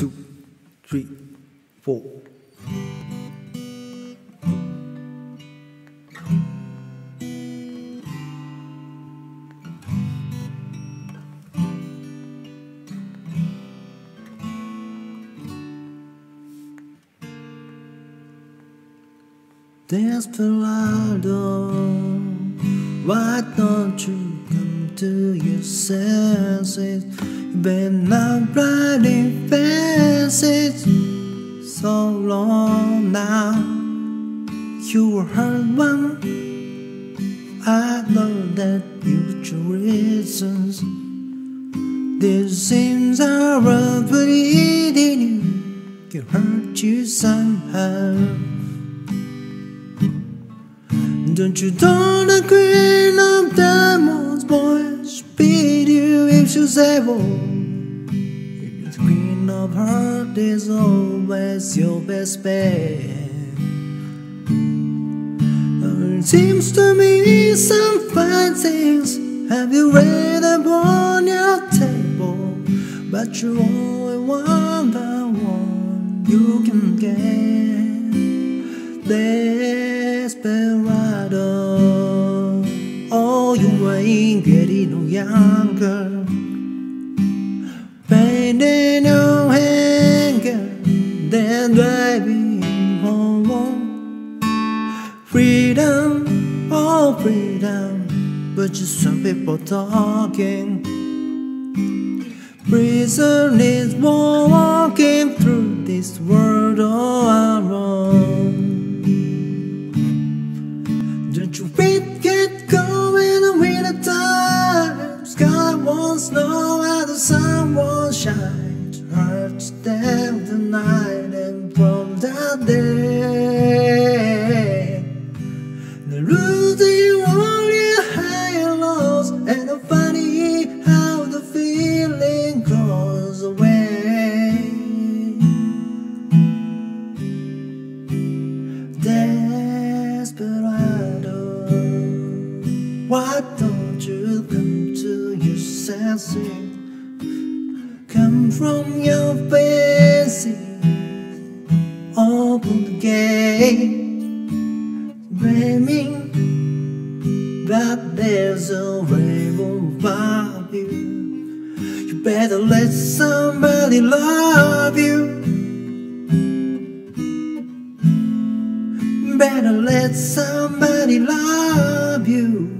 two, three, four. Desperado, why don't you come to your senses? Been out riding fences so long now. You were hurt one. I know that you your reasons. These seems are bleeding you. Can hurt you somehow. Don't you the queen of diamonds, boy? She's able. The queen of heart is always your best bet. It seems to me some fine things have you read upon your table, but you only want the one you can get. Desperado, oh, you ain't getting no younger. In your anger, then driving home. Freedom, oh, freedom, but just some people talking. Prison is walking through this world all alone. Don't you wait, get going with the time. Sky won't snow and the sun won't shine. To hurt the night and from that day. The losing all your high and lows, and the funny how the feeling goes away. Desperado, why don't you come to your senses? Come from your fancy, open the gate, dreaming that there's a rainbow above you. You better let somebody love you. Better let somebody love you